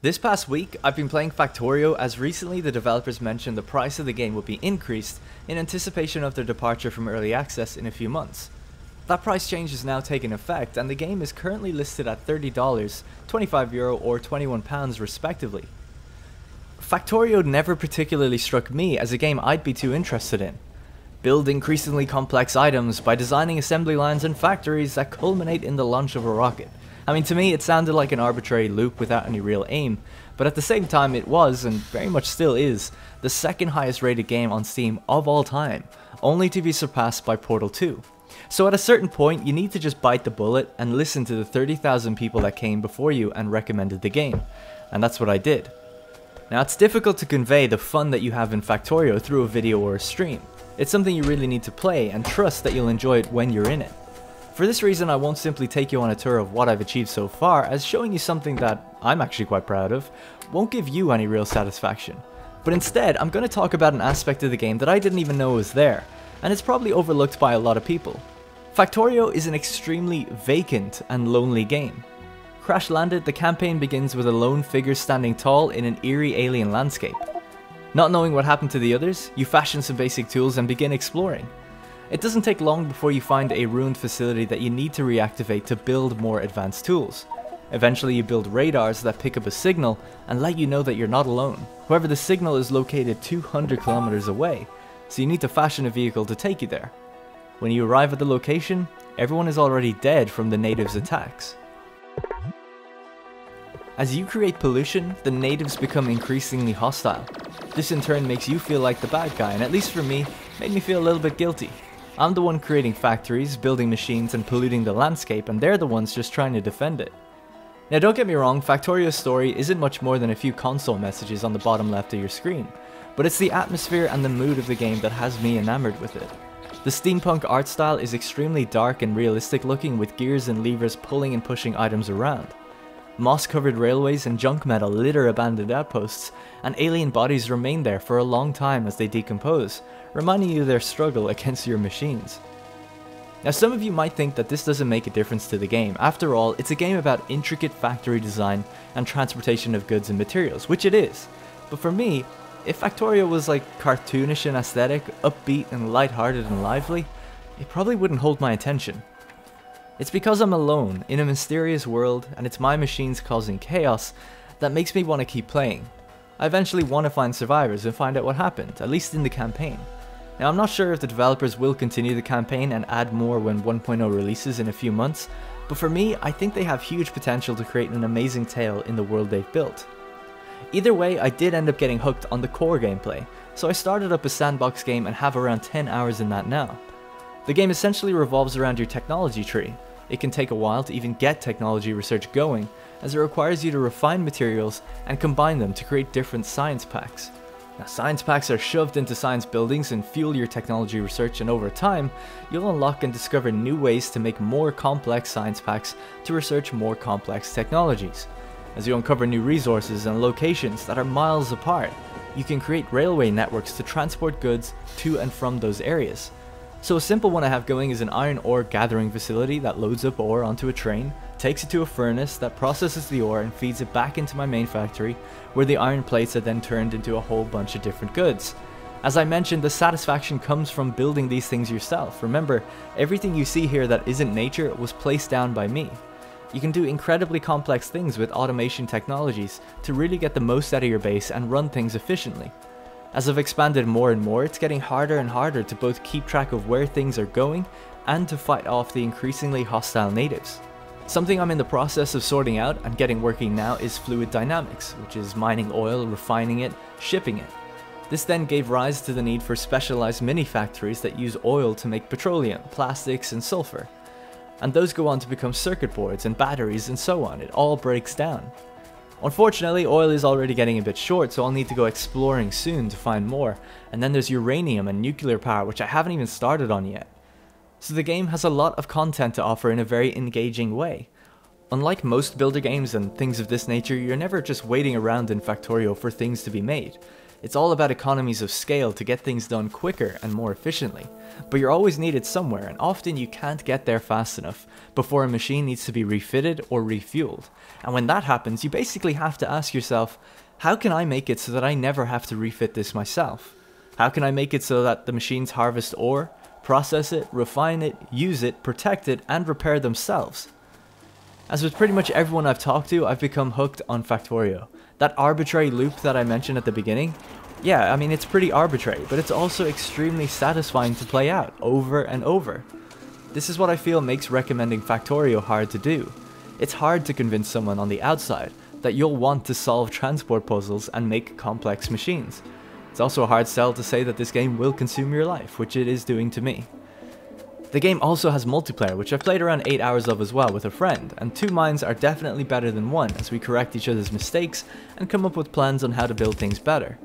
This past week, I've been playing Factorio as recently the developers mentioned the price of the game would be increased in anticipation of their departure from early access in a few months. That price change is now taking effect and the game is currently listed at $30, 25 euro or 21 pounds respectively. Factorio never particularly struck me as a game I'd be too interested in. Build increasingly complex items by designing assembly lines and factories that culminate in the launch of a rocket. I mean, to me, it sounded like an arbitrary loop without any real aim, but at the same time, it was, and very much still is, the second highest rated game on Steam of all time, only to be surpassed by Portal 2. So at a certain point, you need to just bite the bullet and listen to the 30,000 people that came before you and recommended the game. And that's what I did. Now it's difficult to convey the fun that you have in Factorio through a video or a stream. It's something you really need to play and trust that you'll enjoy it when you're in it. For this reason, I won't simply take you on a tour of what I've achieved so far, as showing you something that I'm actually quite proud of won't give you any real satisfaction. But instead, I'm going to talk about an aspect of the game that I didn't even know was there, and it's probably overlooked by a lot of people. Factorio is an extremely vacant and lonely game. Crash Landed, the campaign begins with a lone figure standing tall in an eerie alien landscape. Not knowing what happened to the others, you fashion some basic tools and begin exploring. It doesn't take long before you find a ruined facility that you need to reactivate to build more advanced tools. Eventually you build radars that pick up a signal and let you know that you're not alone. However, the signal is located 200 kilometers away, so you need to fashion a vehicle to take you there. When you arrive at the location, everyone is already dead from the natives' attacks. As you create pollution, the natives become increasingly hostile. This in turn makes you feel like the bad guy, and at least for me, made me feel a little bit guilty. I'm the one creating factories, building machines, and polluting the landscape, and they're the ones just trying to defend it. Now don't get me wrong, Factorio's story isn't much more than a few console messages on the bottom left of your screen, but it's the atmosphere and the mood of the game that has me enamored with it. The steampunk art style is extremely dark and realistic looking with gears and levers pulling and pushing items around. Moss covered railways and junk metal litter abandoned outposts, and alien bodies remain there for a long time as they decompose, reminding you of their struggle against your machines. Now some of you might think that this doesn't make a difference to the game, after all it's a game about intricate factory design and transportation of goods and materials, which it is. But for me, if Factorio was like cartoonish and aesthetic, upbeat and lighthearted and lively, it probably wouldn't hold my attention. It's because I'm alone in a mysterious world and it's my machines causing chaos that makes me want to keep playing. I eventually want to find survivors and find out what happened, at least in the campaign. Now I'm not sure if the developers will continue the campaign and add more when 1.0 releases in a few months, but for me, I think they have huge potential to create an amazing tale in the world they've built. Either way, I did end up getting hooked on the core gameplay, so I started up a sandbox game and have around 10 hours in that now. The game essentially revolves around your technology tree. It can take a while to even get technology research going, as it requires you to refine materials and combine them to create different science packs. Now, science packs are shoved into science buildings and fuel your technology research, and over time, you'll unlock and discover new ways to make more complex science packs to research more complex technologies. As you uncover new resources and locations that are miles apart, you can create railway networks to transport goods to and from those areas. So a simple one I have going is an iron ore gathering facility that loads up ore onto a train, takes it to a furnace that processes the ore and feeds it back into my main factory, where the iron plates are then turned into a whole bunch of different goods. As I mentioned, the satisfaction comes from building these things yourself. Remember, everything you see here that isn't nature was placed down by me. You can do incredibly complex things with automation technologies to really get the most out of your base and run things efficiently. As I've expanded more and more, it's getting harder and harder to both keep track of where things are going and to fight off the increasingly hostile natives. Something I'm in the process of sorting out and getting working now is fluid dynamics, which is mining oil, refining it, shipping it. This then gave rise to the need for specialized mini factories that use oil to make petroleum, plastics, and sulfur. And those go on to become circuit boards and batteries and so on, it all breaks down. Unfortunately, oil is already getting a bit short, so I'll need to go exploring soon to find more. And then there's uranium and nuclear power, which I haven't even started on yet. So the game has a lot of content to offer in a very engaging way. Unlike most builder games and things of this nature, you're never just waiting around in Factorio for things to be made. It's all about economies of scale to get things done quicker and more efficiently, but you're always needed somewhere and often you can't get there fast enough before a machine needs to be refitted or refueled. And when that happens, you basically have to ask yourself, how can I make it so that I never have to refit this myself? How can I make it so that the machines harvest ore, process it, refine it, use it, protect it, and repair themselves? As with pretty much everyone I've talked to, I've become hooked on Factorio. That arbitrary loop that I mentioned at the beginning, yeah, I mean, it's pretty arbitrary, but it's also extremely satisfying to play out over and over. This is what I feel makes recommending Factorio hard to do. It's hard to convince someone on the outside that you'll want to solve transport puzzles and make complex machines. It's also a hard sell to say that this game will consume your life, which it is doing to me. The game also has multiplayer, which I've played around 8 hours of as well with a friend, and two minds are definitely better than one as we correct each other's mistakes and come up with plans on how to build things better.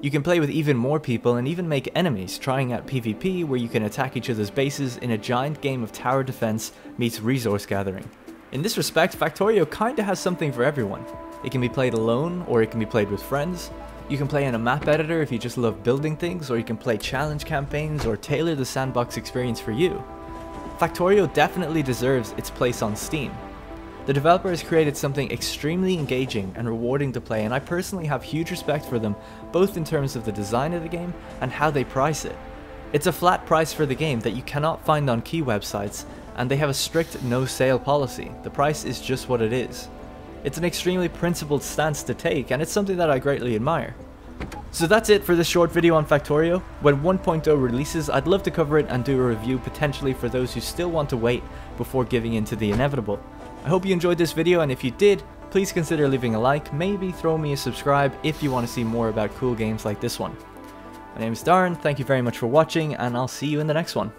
You can play with even more people and even make enemies, trying out PvP where you can attack each other's bases in a giant game of tower defense meets resource gathering. In this respect, Factorio kinda has something for everyone. It can be played alone, or it can be played with friends. You can play in a map editor if you just love building things, or you can play challenge campaigns or tailor the sandbox experience for you. Factorio definitely deserves its place on Steam, the developer has created something extremely engaging and rewarding to play and I personally have huge respect for them both in terms of the design of the game and how they price it. It's a flat price for the game that you cannot find on key websites and they have a strict no sale policy, the price is just what it is. It's an extremely principled stance to take and it's something that I greatly admire. So that's it for this short video on Factorio. When 1.0 releases, I'd love to cover it and do a review potentially for those who still want to wait before giving in to the inevitable. I hope you enjoyed this video and if you did, please consider leaving a like, maybe throw me a subscribe if you want to see more about cool games like this one. My name is Darren, thank you very much for watching and I'll see you in the next one.